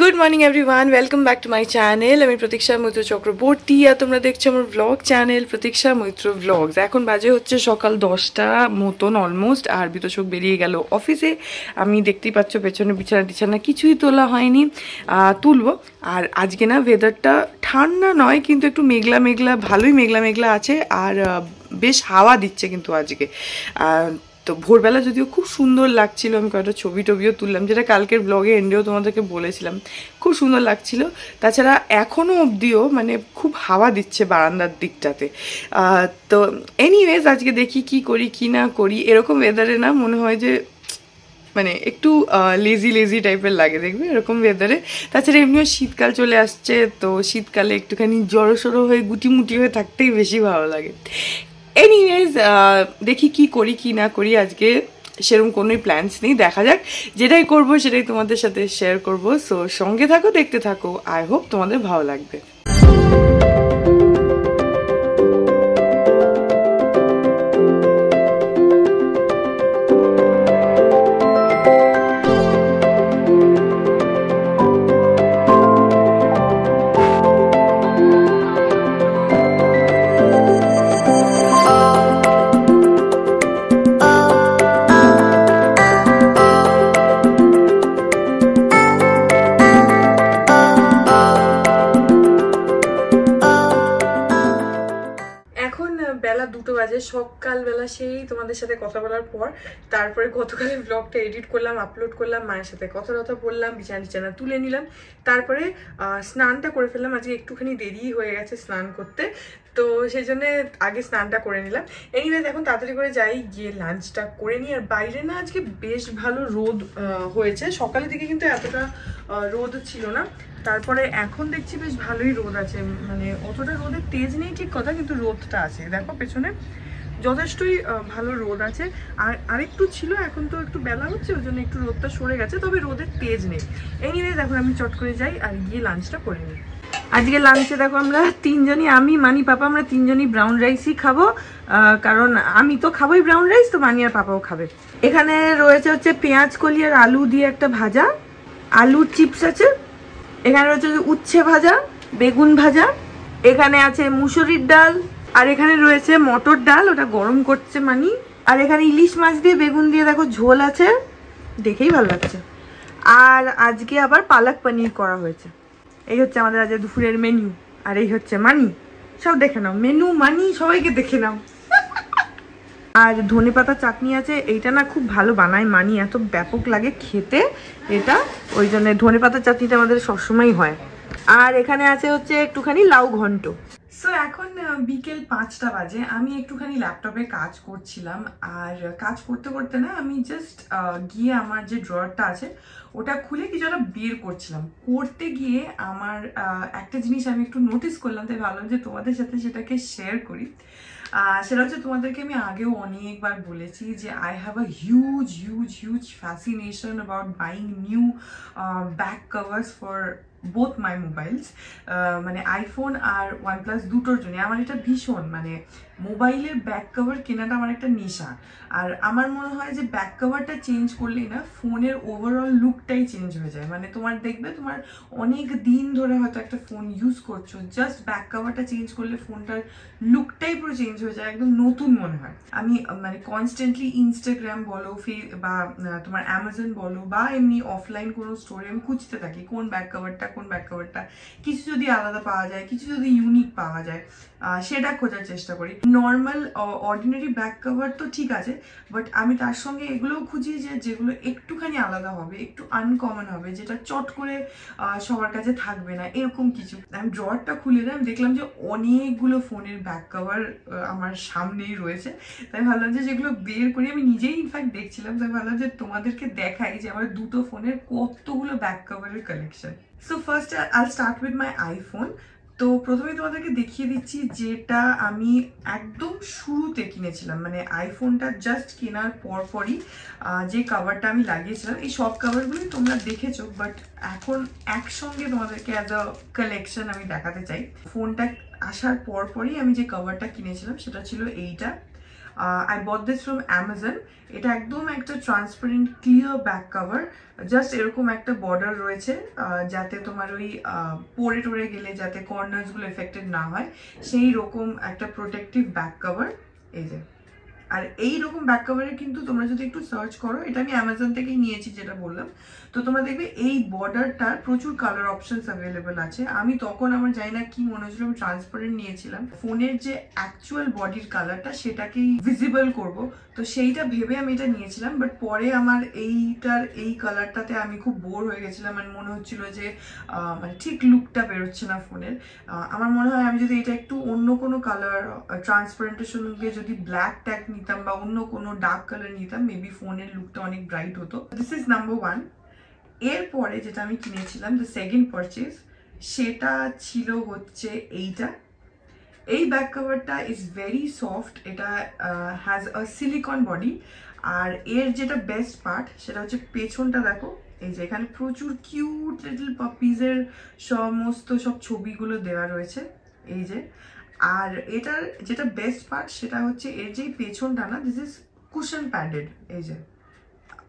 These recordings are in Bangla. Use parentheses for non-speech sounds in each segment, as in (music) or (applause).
Good morning everyone welcome back to my channel আমি প্রতীক্ষা মৈত্র চক্রবর্তী আর তোমরা দেখছ আমার ব্লগ চ্যানেল প্রতীক্ষা মৈত্র ব্লগস এখন বাজে হচ্ছে সকাল দশটা মতন অলমোস্ট আর বিতোষক বেরিয়ে গেল অফিসে আমি দেখতেই পাচ্ছ পেছনে বিছানা টিছানা, কিছুই তোলা হয়নি। তুলবো। আর আজকে না ওয়েদারটা ঠান্ডা নয়, কিন্তু একটু মেঘলা মেঘলা, ভালোই মেঘলা মেঘলা আছে। আর বেশ হাওয়া দিচ্ছে কিন্তু আজকে। তো ভোরবেলা যদিও খুব সুন্দর লাগছিল, আমি কয়েকটা ছবি টবিও তুললাম, যেটা কালকের ব্লগে এন্ডেও তোমাদেরকে বলেছিলাম। খুব সুন্দর লাগছিল। তাছাড়া এখনও অবধিও মানে খুব হাওয়া দিচ্ছে বারান্দার দিকটাতে। তো এনিওয়েজ আজকে দেখি কি করি, কি না করি, এরকম ওয়েদারে না মনে হয় যে মানে একটু লেজি লেজি টাইপের লাগে, দেখবে? এরকম ওয়েদারে তাছাড়া এমনিও শীতকাল চলে আসছে, তো শীতকালে একটুখানি জড়ো সড়ো হয়ে, গুটিমুটি হয়ে থাকতেই বেশি ভালো লাগে। এনিওয়েজ দেখি কি করি, কি না করি, আজকে সেরকম কোনোই প্ল্যানস নেই। দেখা যাক, যেটাই করব সেটাই তোমাদের সাথে শেয়ার করব। সো সঙ্গে থাকো, দেখতে থাকো। আই হোপ তোমাদের ভালো লাগবে। সেই তোমাদের সাথে কথা বলার পর, তারপরে গতকালে ব্লগটা এডিট করলাম আপলোড করলাম, মায়ের সাথে কথা টথা বললাম, বিছানা টিছানা তুলে নিলাম। তারপরে স্নানটা করে ফেললাম। আজকে একটুখানি দেরি হয়ে গেছে স্নান করতে। তো সেই জন্য আগে স্নানটা করে নিলাম। এনিওয়েজ এখন তাড়াতাড়ি করে যাই, গিয়ে লাঞ্চটা করে নিই। আর বাইরে না আজকে বেশ ভালো রোদ হয়েছে। সকালের দিকে কিন্তু এতটা রোদ ছিল না। তারপরে এখন দেখছি বেশ ভালোই রোদ আছে। মানে অতটা রোদের তেজ নেই ঠিক কথা, কিন্তু রোদটা আছে। দেখো পেছনে যথেষ্টই ভালো রোদ আছে। আর আরেকটু ছিল, এখন তো একটু বেলা হচ্ছে, ওই জন্য একটু রোদটা সরে গেছে, তবে রোদের তেজ নেই। এনিওয়েজ এখন আমি চট করে যাই আর গিয়ে লাঞ্চটা করে নিই। আজকে লাঞ্চে দেখো আমরা তিনজনই, আমি, মানি, পাপা, আমরা তিনজনই ব্রাউন রাইসই খাব। কারণ আমি তো খাবোই ব্রাউন রাইস তো মানি আর পাপাও খাবে। এখানে রয়েছে হচ্ছে পেঁয়াজ কলি আর আলু দিয়ে একটা ভাজা। আলুর চিপস আছে। এখানে রয়েছে উচ্ছে ভাজা, বেগুন ভাজা। এখানে আছে মুসুরির ডাল। আর এখানে রয়েছে মটর ডাল, ওটা গরম করছে মানি। আর এখানে ইলিশ মাছ দিয়ে বেগুন দিয়ে দেখো ঝোল আছে, দেখেই ভালো লাগছে। আর আজকে আবার পালক পনির করা হয়েছে। এই হচ্ছে আমাদের আজকে দুপুরের মেনু আর এই হচ্ছে মানি। সব দেখে নাও মেনু মানি, সবাইকে দেখে নাও। আর ধনে পাতা চাটনি আছে, এইটা না খুব ভালো বানায় মানি, এত ব্যাপক লাগে খেতে, এটা ওই জন্য ধনে পাতা চাটনিটা আমাদের সবসময় হয়। আর এখানে আছে হচ্ছে একটুখানি লাউ ঘন্ট। সো এখন বিকেল পাঁচটা বাজে। আমি একটুখানি ল্যাপটপে কাজ করছিলাম। আর কাজ করতে করতে না, আমি জাস্ট গিয়ে আমার যে ড্রয়ারটা আছে, ওটা খুলে কিছু একটা বের করছিলাম। করতে গিয়ে আমার একটা জিনিস আমি একটু নোটিস করলাম, তাই ভাবলাম যে তোমাদের সাথে সেটাকে শেয়ার করি। সেটা হচ্ছে তোমাদেরকে আমি আগেও অনেকবার বলেছি যে I have a huge huge huge fascination about buying new back covers for both my mobiles মানে আইফোন আর ওয়ান প্লাস দুটোর জন্য। আমার এটা ভীষণ মানে মোবাইলের ব্যাক কভার কেনাটা আমার একটা নেশা। আর আমার মনে হয় যে ব্যাক কভারটা চেঞ্জ করলেই না ফোনের ওভারঅল লুকটাই চেঞ্জ হয়ে যায়। মানে তোমার দেখবে তোমার অনেক দিন ধরে হয়তো একটা ফোন ইউজ করছ জাস্ট ব্যাক কভারটা চেঞ্জ করলে ফোনটার লুকটাই পুরো চেঞ্জ হয়ে যায়, একদম নতুন মনে হয়। আমি মানে কনস্ট্যান্টলি ইনস্টাগ্রাম বলো, ফে, বা তোমার অ্যামাজন বলো, বা এমনি অফলাইন কোনো স্টোরে আমি খুঁজতে থাকি কোন ব্যাক কভারটা কোন ব্যাক কভারটা কিছু যদি আলাদা পাওয়া যায়, কিছু যদি ইউনিক পাওয়া যায় সেটা খোঁজার চেষ্টা করি। নর্মাল অর্ডিনারি ব্যাক কভার তো ঠিক আছে বাট আমি তার সঙ্গে এগুলোও খুঁজি যে, যেগুলো একটুখানি আলাদা হবে, একটু আনকমন হবে, যেটা চট করে সবার কাছে থাকবে না, এরকম কিছু। আমি ড্রয়ারটা খুলে দিলাম দেখলাম যে অনেকগুলো ফোনের ব্যাক কভার আমার সামনেই রয়েছে। তাই ভাবলাম যে যেগুলো বের করি, আমি নিজেই ইনফ্যাক্ট দেখছিলাম, তাই ভাবলাম যে তোমাদেরকে দেখাই যে আমার দুটো ফোনের কতগুলো back কভারের collection so first I start with my iPhone তো প্রথমে তোমাদেরকে দেখিয়ে দিচ্ছি যেটা আমি একদম শুরুতে কিনেছিলাম। মানে আইফোনটা জাস্ট কেনার পর পরই যে কাভারটা আমি লাগিয়েছিলাম, এই সব কাভারগুলোই তোমরা দেখেছ বাট এখন একসঙ্গে তোমাদেরকে অ্যাজ আ কালেকশন আমি দেখাতে চাই। ফোনটা আসার পর পরই আমি যে কভারটা কিনেছিলাম, সেটা ছিল এইটা। I bought this from Amazon এটা একদম একটা transparent clear back cover just এরকম একটা বর্ডার রয়েছে যাতে তোমার ওই পরে টরে গেলে যাতে কর্নার্সগুলো এফেক্টেড না হয়। সেই রকম একটা প্রোটেক্টিভ ব্যাক কাভার এই যে। আর এই রকম ব্যাক কাভারে কিন্তু তোমরা যদি একটু সার্চ করো, এটা আমি অ্যামাজন থেকেই নিয়েছি যেটা বললাম, তো তোমরা দেখবে এই বর্ডারটার প্রচুর কালার অপশনস অ্যাভেলেবেল আছে। আমি তখন আমার জানি না কি মনে হচ্ছিল আমি ট্রান্সপারেন্ট নিয়েছিলাম। ফোনের যে অ্যাকচুয়াল বডির কালারটা সেটাকেই ভিজিবল করব। তো সেইটা ভেবে আমি এটা নিয়েছিলাম বাট পরে আমার এইটার, এই কালারটাতে আমি খুব বোর হয়ে গেছিলাম মানে মনে হচ্ছিল যে মানে ঠিক লুকটা বেরোচ্ছে না ফোনের। আমার মনে হয় আমি যদি এটা একটু অন্য কোনো কালার ট্রান্সপারেন্টের সঙ্গে যদি ব্ল্যাক ট্যাগ নিতাম বা অন্য কোনো ডার্ক কালার নিতাম মেবি ফোনের লুকটা অনেক ব্রাইট হতো। দিস ইজ নাম্বার ওয়ান এরপরে যেটা আমি কিনেছিলাম দ্য সেকেন্ড পারচেজ সেটা ছিল হচ্ছে এইটা। এই ব্যাক কাভারটা ইজ ভেরি সফট এটা হ্যাজ আ সিলিকন বডি আর এর যেটা বেস্ট পার্ট সেটা হচ্ছে পেছনটা দেখো, এই যে এখানে প্রচুর কিউট লিটল পাপিজের সমস্ত সব ছবিগুলো দেওয়া রয়েছে, এই যে। আর এটার যেটা বেস্ট পার্ট সেটা হচ্ছে এর যে পেছনটা না দিস ইজ কুশন প্যাডেড এই যে।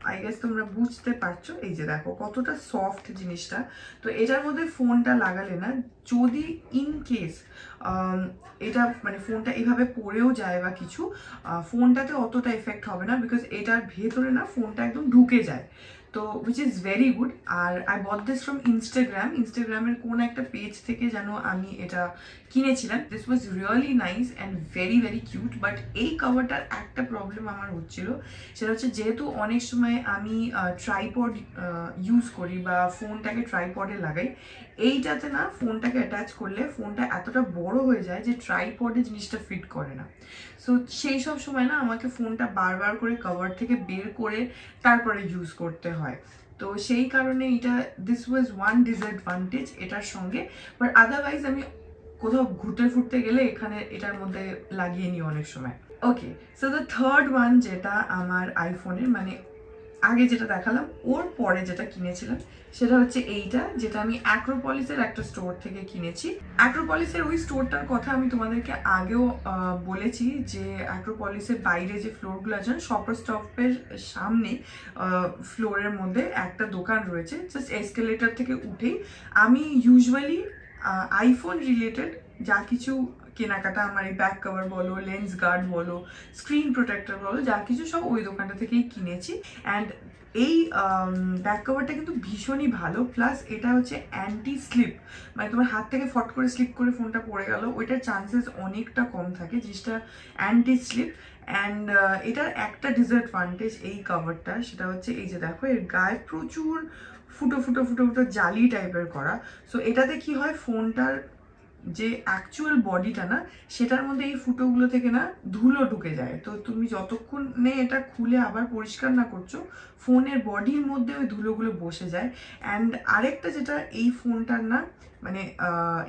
আই গেস তোমরা বুঝতে পারছ, এই যে দেখো কতটা সফট জিনিসটা। তো এটার মধ্যে ফোনটা লাগালে না, যদি ইন কেস এটা মানে ফোনটা এভাবে পড়েও যায় বা কিছু ফোনটাতে অতটা এফেক্ট হবে না বিকজ এটার ভেতরে না ফোনটা একদম ঢুকে যায়। তো which is very good R I bought this from Instagram ইনস্টাগ্রামের কোন একটা পেজ থেকে যেন আমি এটা কিনেছিলাম। This was really nice and very very cute but এই কভারটার একটা প্রবলেম আমার হচ্ছিল। সেটা হচ্ছে যেহেতু অনেক সময় আমি ট্রাইপড ইউজ করি বা ফোনটাকে ট্রাইপডে লাগাই, এইটাতে না ফোনটাকে অ্যাটাচ করলে ফোনটা এতটা বড় হয়ে যায় যে ট্রাইপডে জিনিসটা ফিট করে না। সো সেই সব সময় না আমাকে ফোনটা বারবার করে কভার থেকে বের করে তারপরে ইউজ করতে হয়। তো সেই কারণে এটা দিস ওয়াজ ওয়ান ডিসঅ্যাডভান্টেজ এটার সঙ্গে বাট আদারওয়াইজ আমি কোথাও ঘুরতে ফুরতে গেলে এখানে এটার মধ্যে লাগিয়ে নিই অনেক সময়। Okay so the third one যেটা আমার আইফোনের মানে আগে যেটা দেখালাম, ওর পরে যেটা কিনেছিলাম, সেটা হচ্ছে এইটা, যেটা আমি অ্যাক্রোপলিসের একটা স্টোর থেকে কিনেছি। অ্যাক্রোপলিসের ওই স্টোরটার কথা আমি তোমাদেরকে আগেও বলেছি যে অ্যাক্রোপলিসের বাইরে যে ফ্লোরগুলো আছে শপার স্টপের সামনে ফ্লোরের মধ্যে একটা দোকান রয়েছে জাস্ট এসকেলেটার থেকে উঠেই। আমি ইউজুয়ালি আইফোন রিলেটেড যা কিছু কেনাকাটা আমার এই ব্যাক কভার বলো লেন্স গার্ড বলো স্ক্রিন প্রোটেক্টর বলো, যা কিছু সব ওই দোকানটা থেকেই কিনেছি। অ্যান্ড এই ব্যাক কভারটা কিন্তু ভীষণই ভালো। প্লাস এটা হচ্ছে অ্যান্টি স্লিপ মানে তোমার হাত থেকে ফট করে স্লিপ করে ফোনটা পড়ে গেল, ওইটার চান্সেস অনেকটা কম থাকে, জিনিসটা অ্যান্টি স্লিপ অ্যান্ড এটার একটা ডিসঅ্যাডভান্টেজ এই কভারটা সেটা হচ্ছে এই যে দেখো, এর গায়ে প্রচুর ফুটো ফুটো ফুটো ফুটো জালি টাইপের করা। সো এটাতে কি হয়, ফোনটার যে অ্যাকচুয়াল বডিটা না, সেটার মধ্যে এই ফুটোগুলো থেকে না ধুলো ঢুকে যায়। তো তুমি যতক্ষণে এটা খুলে আবার পরিষ্কার না করছ, ফোনের বডির মধ্যে ওই ধুলোগুলো বসে যায়। অ্যান্ড আরেকটা যেটা, এই ফোনটার না মানে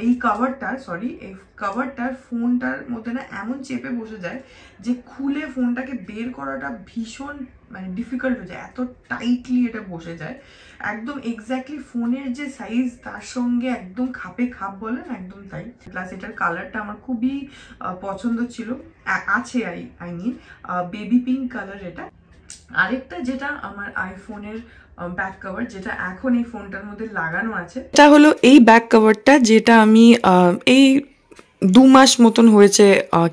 এই কাভারটার সরি এই কাভারটার ফোনটার মধ্যে না এমন চেপে বসে যায় যে খুলে ফোনটাকে বের করাটা ভীষণ মানে ডিফিকাল্ট হয়ে যায়, এত টাইটলি এটা বসে যায়। একদম এক্স্যাক্টলি ফোনের যে সাইজ তার সঙ্গে একদম খাপে খাপ বলেন একদম তাই। প্লাস এটার কালারটা আমার খুবই পছন্দ ছিল। আছে I I mean baby pink colour এটা। আরেকটা যেটা আমার আইফোনের ব্যাক কভার যেটা এখন এই ফোনটার মধ্যে লাগানো আছে। এটা হলো এই ব্যাক কভারটা যেটা আমি এই দু মাস মতন হয়েছে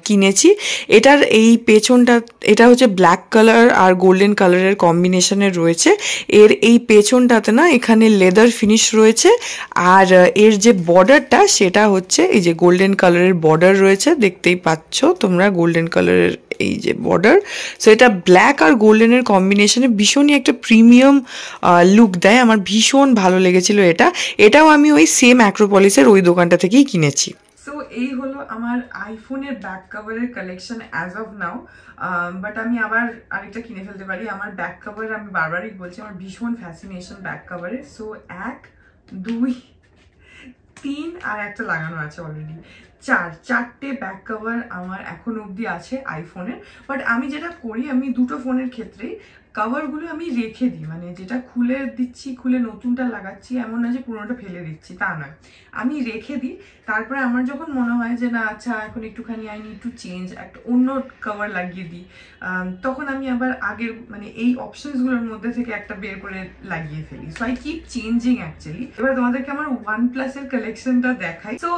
কিনেছি। এটার এই পেছনটা, এটা হচ্ছে ব্ল্যাক কালার আর গোল্ডেন কালারের কম্বিনেশনের রয়েছে। এর এই পেছনটাতে না এখানে লেদার ফিনিশ রয়েছে। আর এর যে বর্ডারটা সেটা হচ্ছে এই যে গোল্ডেন কালারের বর্ডার রয়েছে। দেখতেই পাচ্ছ তোমরা গোল্ডেন কালারের এই যে বর্ডার সো এটা ব্ল্যাক আর গোল্ডেনের কম্বিনেশনে ভীষণই একটা প্রিমিয়াম লুক দেয়। আমার ভীষণ ভালো লেগেছিল এটা। এটাও আমি ওই সেম অ্যাক্রোপলিসের ওই দোকানটা থেকেই কিনেছি। সো এই হলো আমার আইফোনের back কাভারের collection as of now but আমি আবার আরেকটা কিনে ফেলতে পারি। আমার ব্যাক কাভার আমি বারবারই বলছি, আমার ভীষণ ফ্যাসিনেশন ব্যাক কাভারে সো এক, দুই, তিন আর একটা লাগানো আছে অলরেডি চার, চারটে ব্যাক কাভার আমার এখন অবধি আছে আইফোনের বাট আমি যেটা করি, আমি দুটো ফোনের ক্ষেত্রেই কাভারগুলো আমি রেখে দিই মানে যেটা খুলে দিচ্ছি, খুলে নতুনটা লাগাচ্ছি, এমন না যে পুরোনোটা ফেলে দিচ্ছি, তা নয়। আমি রেখে দিই, তারপরে আমার যখন মনে হয় যে না আচ্ছা এখন একটুখানি আই নিড টু চেঞ্জ একটা অন্য কাভার লাগিয়ে দিই তখন আমি আবার আগের মানে এই অপশনসগুলোর মধ্যে থেকে একটা বের করে লাগিয়ে ফেলি। So I keep changing actually এবার তোমাদেরকে আমার ওয়ান প্লাসের কালেকশনটা দেখাই। সো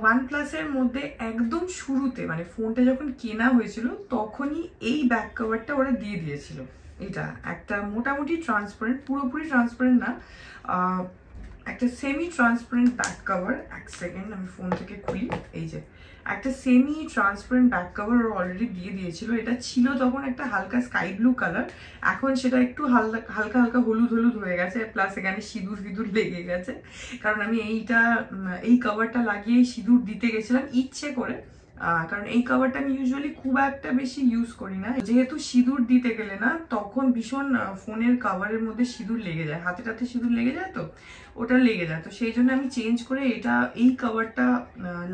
ওয়ান প্লাসের মধ্যে একদম শুরুতে মানে ফোনটা যখন কেনা হয়েছিল, তখনই এই ব্যাক কভারটা ওরা দিয়ে দিয়েছিল। এটা একটা মোটামুটি ট্রান্সপারেন্ট পুরোপুরি ট্রান্সপারেন্ট না একটা সেমি ট্রান্সপারেন্ট ব্যাক কভার এক সেকেন্ড আমি ফোন থেকে খুলি, এই যে, একটা সেমি ট্রান্সপারেন্ট ব্যাক কভার ওরা অলরেডি দিয়ে দিয়েছিল, এটা ছিল তখন একটা হালকা স্কাই ব্লু কালার এখন সেটা একটু হালকা হালকা হালকা হলুদ হলুদ হয়ে গেছে প্লাস এখানে সিঁদুর ফিঁদুর লেগে গেছে, কারণ আমি এইটা এই কভারটা লাগিয়ে সিঁদুর দিতে গেছিলাম, ইচ্ছে করে কারণ এই কাভারটা আমি ইউজুয়ালি খুব একটা বেশি ইউজ করি না। যেহেতু সিঁদুর দিতে গেলে না, তখন ভীষণ ফোনের কাভারের মধ্যে সিঁদুর লেগে যায়। হাতে টাতে সিঁদুর লেগে যায় তো? ওটা লেগে যায়। তো সেই জন্য আমি চেঞ্জ করে এটা, এই কাভারটা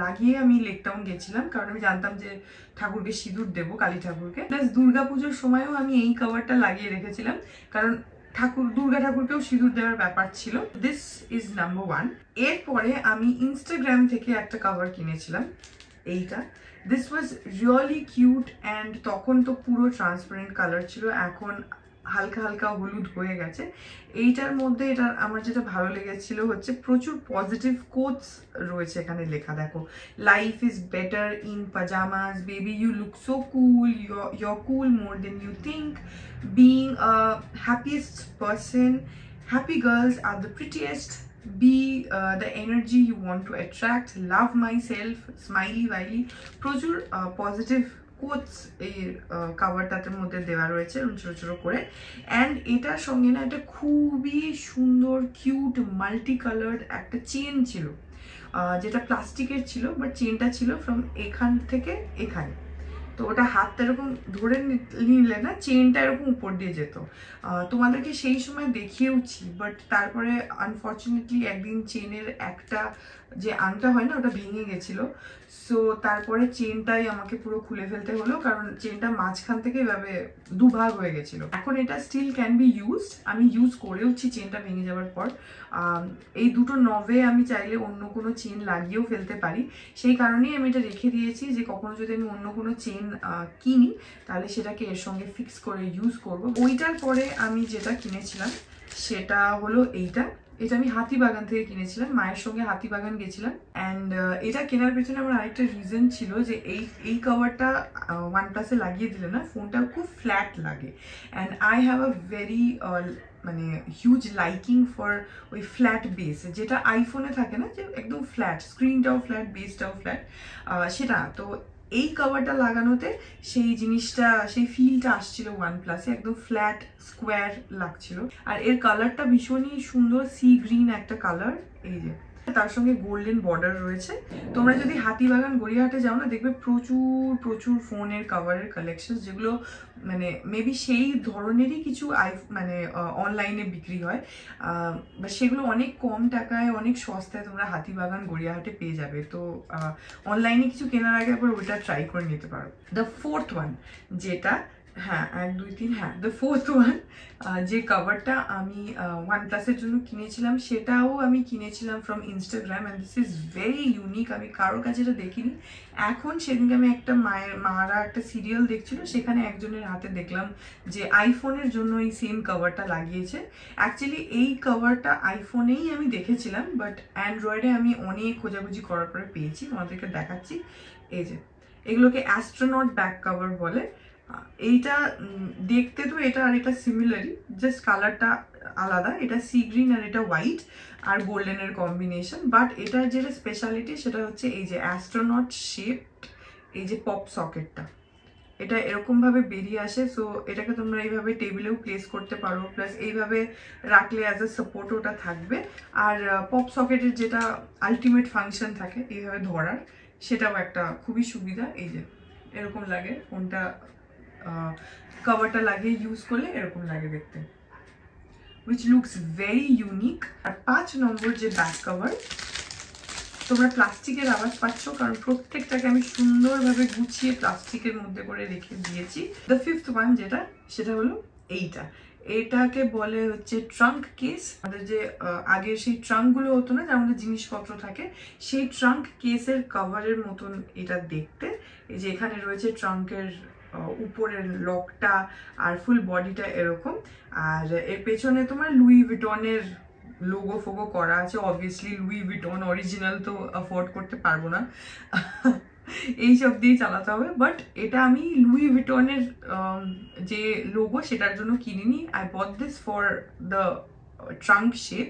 লাগিয়ে আমি লেকটাউন গেছিলাম। কারণ আমি জানতাম যে ঠাকুরকে সিঁদুর দেবো, কালী ঠাকুরকে। প্লাস দুর্গা পুজোর সময়ও আমি এই কাভারটা লাগিয়ে রেখেছিলাম। কারণ ঠাকুর, দুর্গা ঠাকুরকেও সিঁদুর দেওয়ার ব্যাপার ছিল। দিস ইজ নাম্বার ওয়ান এরপরে আমি ইনস্টাগ্রাম থেকে একটা কাভার কিনেছিলাম। এইটা this was really cute and তখন তো পুরো ট্রান্সপারেন্ট কালার ছিল। এখন হালকা হালকা হলুদ হয়ে গেছে। এইটার মধ্যে এটা আমার যেটা ভালো লেগেছিল হচ্ছে প্রচুর পজিটিভ কোটস রয়েছে এখানে লেখা। দেখো life is better in pyjamas baby you look so cool you're cool more than you think being a happiest person happy girls are the prettiest be uh, the energy you want to attract. Love myself smiley wiley প্রচুর পজিটিভ কোটস এই কাভারটাতের মধ্যে দেওয়া রয়েছে ছোটো ছোটো করে। অ্যান্ড এটার সঙ্গে না একটা খুবই সুন্দর কিউট মাল্টি কালার্ড একটা চেন ছিল। যেটা প্লাস্টিকের ছিল বাট চেনটা ছিল ফ্রম এখান থেকে এখানে। তো ওটা হাতটা এরকম ধরে নিলে না চেনটা এরকম উপর দিয়ে যেত। তোমাদেরকে সেই সময় দেখিয়েওছি বাট তারপরে আনফর্চুনেটলি একদিন চেনের একটা যে আংটা হয় না, ওটা ভেঙে গেছিল। সো তারপরে চেনটাই আমাকে পুরো খুলে ফেলতে হলো, কারণ চেনটা মাঝখান থেকে এভাবে দুভাগ হয়ে গেছিল। এখন এটা স্টিল ক্যান বি ইউজড আমি ইউজ করেওছি চেনটা ভেঙে যাওয়ার পর। এই দুটো নভে আমি চাইলে অন্য কোনো চেন লাগিয়েও ফেলতে পারি। সেই কারণেই আমি এটা রেখে দিয়েছি যে, কখনো যদি আমি অন্য কোনো চেন কিনি, তাহলে সেটাকে এর সঙ্গে ফিক্স করে ইউজ করব। ওইটার পরে আমি যেটা কিনেছিলাম, সেটা হলো এইটা। এটা আমি হাতিবাগান থেকে কিনেছিলাম, মায়ের সঙ্গে হাতিবাগান গেছিলাম অ্যান্ড এটা কেনার পেছনে আমার আরেকটা রিজন ছিল যে এই এই কভারটা ওয়ান প্লাসে লাগিয়ে দিলে না ফোনটা খুব ফ্ল্যাট লাগে and I have a very মানে হিউজ লাইকিং ফর ওই ফ্ল্যাট বেস যেটা আইফোনে থাকে না, যে একদম ফ্ল্যাট স্ক্রিনটাও ফ্ল্যাট বেসটাও ফ্ল্যাট সেটা, তো এই কভারটা লাগানোতে সেই জিনিসটা, সেই ফিলটা আসছিল ওয়ান প্লাসে একদম ফ্ল্যাট স্কোয়ার লাগছিল। আর এর কালারটা ভীষণই সুন্দর সি গ্রিন একটা কালার এই যে। তার সঙ্গে গোল্ডেন বর্ডার রয়েছে। তোমরা যদি হাতিবাগান গড়িয়াহাটে যাও না, দেখবে প্রচুর প্রচুর ফোনের কাভারের কালেকশন যেগুলো মানে মেবি সেই ধরনেরই কিছু আই মানে অনলাইনে বিক্রি হয়। বা সেগুলো অনেক কম টাকায়, অনেক সস্তায় তোমরা হাতিবাগান গড়িয়াহাটে পেয়ে যাবে। তো অনলাইনে কিছু কেনার আগে একবার ওইটা ট্রাই করে নিতে পারো। দ্য ফোর্থ ওয়ান যেটা হ্যাঁ এক, দুই, তিন হ্যাঁ দ্য ফোর্থ ওয়ান যে কভারটা আমি ওয়ান প্লাসের জন্য কিনেছিলাম, সেটাও আমি কিনেছিলাম from Instagram and this is very unique আমি কারোর কাছে এটা দেখিনি। এখন সেদিনকে আমি একটা মায়ের, মারা একটা সিরিয়াল দেখছিল, সেখানে একজনের হাতে দেখলাম যে আইফোনের জন্য এই সেম কভারটা লাগিয়েছে। অ্যাকচুয়ালি এই কভারটা আইফোনেই আমি দেখেছিলাম বাট অ্যান্ড্রয়েডে আমি অনেক খোঁজাখুঁজি করার পরে পেয়েছি, তোমাদেরকে দেখাচ্ছি। এই যে, এগুলোকে অ্যাস্ট্রোনট ব্যাক কভার বলে। এইটা দেখতে তো এটা আর এটা সিমিলারই জাস্ট কালারটা আলাদা। এটা সি গ্রিন আর এটা হোয়াইট আর গোল্ডেনের কম্বিনেশন বাট এটার যেটা স্পেশালিটি সেটা হচ্ছে এই যে অ্যাস্ট্রোনট শেপ এই যে পপ সকেটটা এটা এরকমভাবে বেরিয়ে আসে সো এটাকে তোমরা এইভাবে টেবিলেও প্লেস করতে পারো প্লাস এইভাবে রাখলে অ্যাজ এ সাপোর্ট ওটা থাকবে। আর পপ সকেটের যেটা আলটিমেট ফাংশন থাকে, এইভাবে ধরার, সেটাও একটা খুবই সুবিধা। এই যে, এরকম লাগে, ফোনটা কভারটা লাগিয়ে ইউজ করলে এরকম লাগে দেখতে। উইচ লুকস ভেরি ইউনিক আর পাঁচ নম্বর যে ব্যাক কভার তোমরা প্লাস্টিকের আওয়াজ পাচ্ছ, কারণ প্রত্যেকটাকে আমি সুন্দরভাবে গুছিয়ে প্লাস্টিকের মধ্যে করে রেখে দিয়েছি। দ্য ফিফথ ওয়ান যেটা, সেটা হলো এইটা। এটাকে বলে হচ্ছে ট্রাঙ্ক কেস আমাদের যে আগের সেই ট্রাঙ্কগুলো হতো না, যার মধ্যে জিনিসপত্র থাকে, সেই ট্রাঙ্ক কেসের কভারের মতন এটা দেখতে। এই যে এখানে রয়েছে ট্রাঙ্কের উপরের লকটা আর ফুল বডিটা এরকম। আর এর পেছনে তোমার লুই ভিটনের লোগো ফোগো করা আছে। অবভিয়াসলি লুই ভিটন অরিজিনাল তো অ্যাফোর্ড করতে পারব না। (laughs) এই সব দিয়ে চালাতে হবে। বাট এটা আমি লুই ভিটনের যে লোগো সেটার জন্য কিনিনি। I bought this for the trunk shape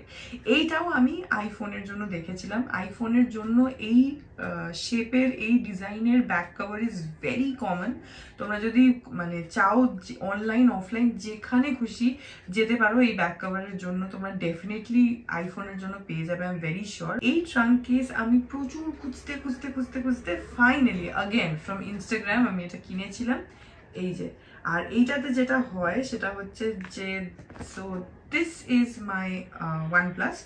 এইটাও আমি আইফোনের জন্য দেখেছিলাম। আইফোনের জন্য এই শেপের এই ডিজাইনের back cover is very common তোমরা যদি মানে চাও অনলাইন অফলাইন যেখানে খুশি যেতে পারো এই ব্যাক কভারের জন্য, তোমরা ডেফিনেটলি আইফোনের জন্য পেয়ে যাবে আই এম ভেরি শিওর এই ট্রাঙ্ক কেস আমি প্রচুর খুঁজতে খুঁজতে খুঁজতে খুঁজতে ফাইনালি আগেন ফ্রম ইনস্টাগ্রাম আমি এটা কিনেছিলাম। এই যে আর এইটাতে যেটা হয়, সেটা হচ্ছে যে so this is my OnePlus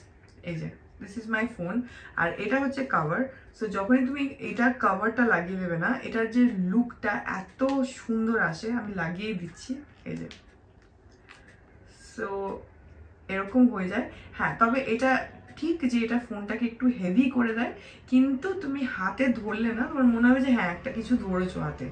এই যে দিস ইজ মাই ফোন আর এটা হচ্ছে কাভার সো যখনই তুমি এটার কাভারটা লাগিয়ে দেবে না, এটার যে লুকটা এত সুন্দর আসে, আমি লাগিয়ে দিচ্ছি, এই যে। সো এরকম হয়ে যায়। হ্যাঁ তবে এটা ঠিক যে এটা ফোনটাকে একটু হেভি করে দেয়, কিন্তু তুমি হাতে ধরলে না, তোমার মনে হবে যে হ্যাঁ একটা কিছু ধরেছো হাতে।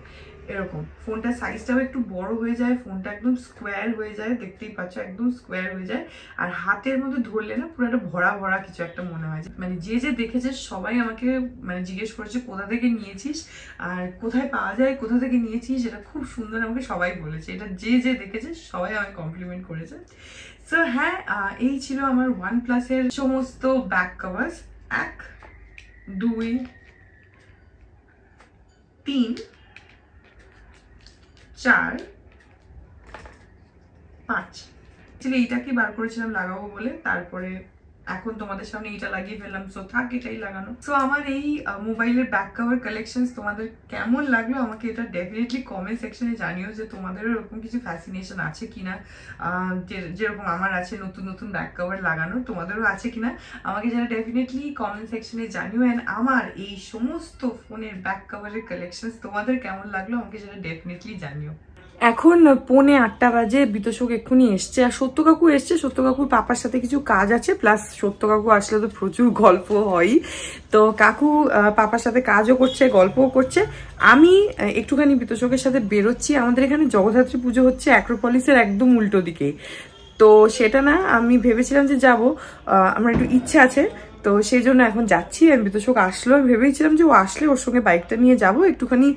এরকম। ফোনটার সাইজটাও একটু বড় হয়ে যায়, ফোনটা একদম স্কোয়ার হয়ে যায়, দেখতেই পাচ্ছ, একদম স্কোয়ার হয়ে যায়। আর হাতের মধ্যে ধরলে না পুরো একটা ভরা ভরা কিছু একটা মনে হয়। মানে যে যে দেখেছে সবাই আমাকে মানে জিজ্ঞেস করেছে, কোথা থেকে নিয়েছিস? আর কোথায় পাওয়া যায়? কোথা থেকে নিয়েছিস? এটা খুব সুন্দর আমাকে সবাই বলেছে। এটা যে যে দেখেছে সবাই আমাকে কমপ্লিমেন্ট করেছে। সো হ্যাঁ এই ছিল আমার ওয়ান প্লাসের সমস্ত ব্যাক কভার্স এক, দুই, তিন। চার পাঁচ। অ্যাকচুয়ালি এইটাকে বার করেছিলাম লাগাবো বলে? তারপরে এখন তোমাদের সামনে এটা লাগিয়ে ফেললাম। সো থাক, এটাই লাগানো। সো আমার এই মোবাইলের ব্যাক কভার কালেকশন তোমাদের কেমন লাগল? আমাকে এটা ডেফিনেটলি কমেন্ট সেকশনে জানিও যে তোমাদেরও এরকম কিছু ফ্যাসিনেশন আছে কিনা। যেরকম আমার আছে নতুন নতুন ব্যাক কভার লাগানো, তোমাদেরও আছে কিনা? আমাকে যারা ডেফিনেটলি কমেন্ট সেকশনে জানিও। অ্যান্ড আমার এই সমস্ত ফোনের ব্যাক কভারের কালেকশন তোমাদের কেমন লাগল? আমাকে যারা ডেফিনেটলি জানিও। এখন পৌনে আটটা বাজে, বিতোষক এক্ষুনি এসছে। আর সত্য কাকু এসছে সত্য কাকুর পাপার সাথে কিছু কাজ আছে, প্লাস সত্য কাকু আসলে তো প্রচুর গল্প হয়। তো কাকু পাপার সাথে কাজও করছে, গল্পও করছে। আমি একটুখানি বিতোষকের সাথে বেরোচ্ছি। আমাদের এখানে জগদ্ধাত্রী পুজো হচ্ছে অ্যাক্রোপলিসের একদম উল্টো দিকে। তো সেটা না, আমি ভেবেছিলাম যে যাব। আমার একটু ইচ্ছে আছে। তো সেই জন্য এখন যাচ্ছি। আর মৃতশোক আসলো। ভেবেছিলাম যে ও আসলে ওর সঙ্গে বাইকটা নিয়ে যাব। একটুখানি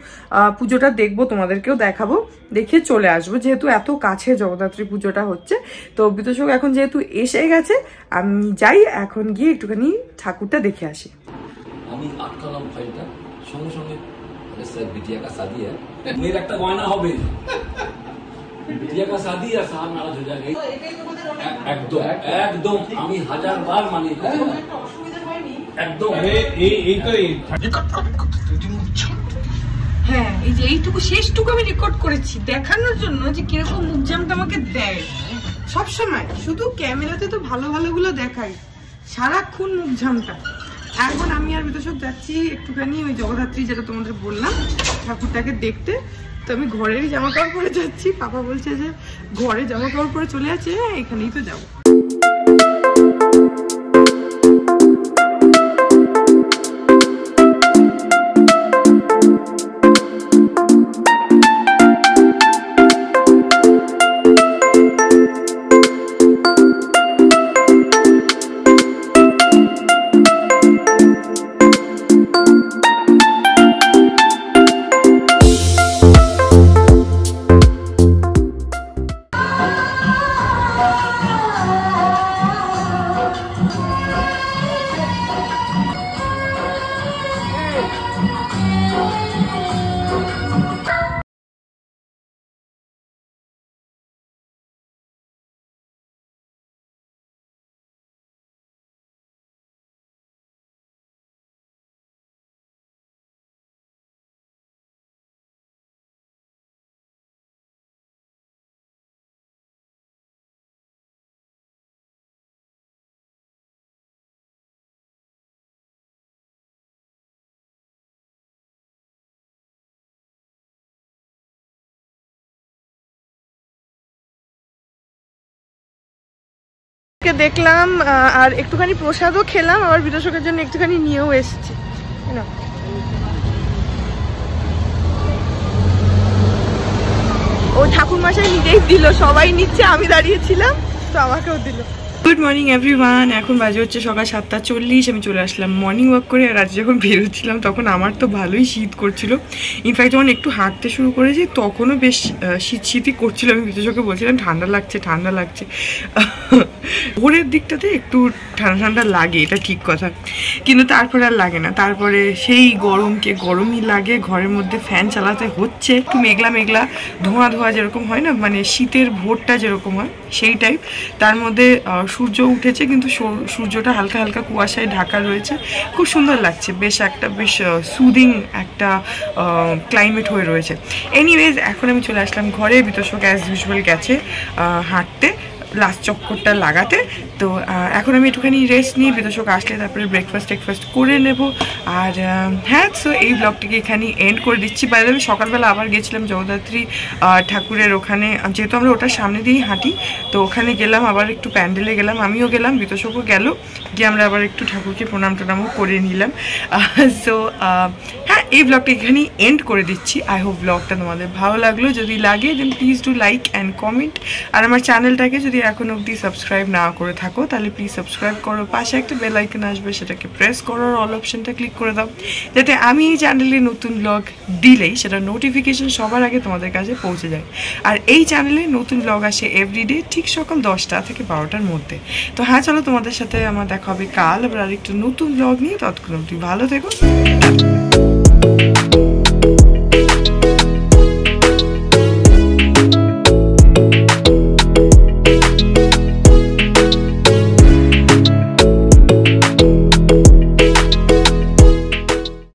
পুজোটা দেখব, তোমাদেরকেও দেখাবো। দেখে চলে আসব। যেহেতু এত কাছে জগদ্ধাত্রী পুজোটা হচ্ছে, তো বিতোষক এখন যেহেতু এসে গেছে, আমি যাই এখন গিয়ে একটুখানি ঠাকুরটা দেখে আসি। আমি আটকালাম ফাইলটা সঙ্গে সঙ্গে মানে স্যার বিটিয়া কাছা দিয়ে মেয়ের একটা গয়না হবে। শেষটুকু আমি রেকর্ড করেছি। দেখানোর জন্য যে কীরকম মুখজামটা আমাকে দেয়। সবসময় শুধু ক্যামেরাতে তো ভালো ভালোগুলো দেখায়। সারাক্ষণ মুখঝামটা এখন আমি আর বিতোষক যাচ্ছি। একটুখানি ওই জগদ্ধাত্রী যেটা তোমাদের বললাম ঠাকুরটাকে দেখতে। তো আমি ঘরেরই জামা কাপড় পরে যাচ্ছি। পাপা বলছে যে, ঘরে জামা কাপড় পরে চলে যাচ্ছে এখানেই তো যাব। বিতোষককে দেখলাম আর একটুখানি প্রসাদও খেলাম, আবার বিতোষকের জন্য একটুখানি নিয়েও এসেছি। ও ঠাকুর মশাই নিজেই দিল, সবাই নিচ্ছে, আমি দাঁড়িয়েছিলাম তো আমাকেও দিল। গুড মর্নিং এভরিওয়ান এখন বাজে হচ্ছে সকাল সাতটা চল্লিশ। আমি চলে আসলাম মর্নিং ওয়াক করে। আর আজ যখন বেরোচ্ছিলাম, তখন আমার তো ভালোই শীত করছিল। ইনফ্যাক্ট যখন একটু হাঁটতে শুরু করেছি, তখনও বেশ শীত শীতই করছিল। আমি বিদেশকে বলছিলাম, ঠান্ডা লাগছে ঠান্ডা লাগছে। (laughs) ভোরের দিকটাতে একটু ঠান্ডা ঠান্ডা লাগে, এটা ঠিক কথা। কিন্তু তারপরে আর লাগে না। তারপরে সেই গরমকে গরমই লাগে। ঘরের মধ্যে ফ্যান চালাতে হচ্ছে। একটু মেঘলা মেঘলা, ধোঁয়া ধোঁয়া যেরকম হয় না মানে শীতের ভোরটা যেরকম হয়, সেই টাইপ তার মধ্যে সূর্য উঠেছে, কিন্তু সূর- সূর্যটা হালকা হালকা কুয়াশায় ঢাকা রয়েছে। খুব সুন্দর লাগছে, বেশ একটা, বেশ সুদিং একটা ক্লাইমেট হয়ে রয়েছে। এনিওয়েজ এখন আমি চলে আসলাম ঘরে বিতর্ষক অ্যাজ ইউজুয়াল গেছে হাঁটতে। লাস্ট চক্করটা লাগাতে। তো এখন আমি একটুখানি রেস্ট নিয়ে বিতর্ষক আসলে তারপরে ব্রেকফাস্ট টেকফাস্ট করে নেব। আর হ্যাঁ সো এই ব্লগটিকে এখানে এন্ড করে দিচ্ছি। বাইরে আমি সকালবেলা আবার গেছিলাম জগদ্ধাত্রী ঠাকুরের ওখানে। যেহেতু আমরা ওটার সামনে দিয়েই হাঁটি, তো ওখানে গেলাম, আবার একটু প্যান্ডেলে গেলাম। আমিও গেলাম বিতোষকও গেল। গিয়ে আমরা আবার একটু ঠাকুরকে প্রণাম টনামও করে নিলাম। সো হ্যাঁ এই ব্লগটা এখানেই এন্ড করে দিচ্ছি। আই হোপ ব্লগটা তোমাদের ভালো লাগল। যদি লাগে then please do like and comment আর আমার চ্যানেলটাকে যদি এখন অবধি সাবস্ক্রাইব না করে থাকো, তাহলে প্লিজ সাবস্ক্রাইব করো। পাশে একটা বেল আইকন আসবে, সেটাকে প্রেস করো অল অপশনটা ক্লিক করে দাও। যাতে আমি এই চ্যানেলে নতুন ব্লগ দিলেই সেটা নোটিফিকেশন সবার আগে তোমাদের কাছে পৌঁছে যায়। আর এই চ্যানেলে নতুন ব্লগ আসে এভরিডে ঠিক সকাল দশটা থেকে বারোটার মধ্যে। তো হ্যাঁ চলো তোমাদের সাথে আমার দেখা হবে কাল। আবার আরেকটু নতুন ব্লগ নিয়ে। ততক্ষণ অবধি ভালো থেকো।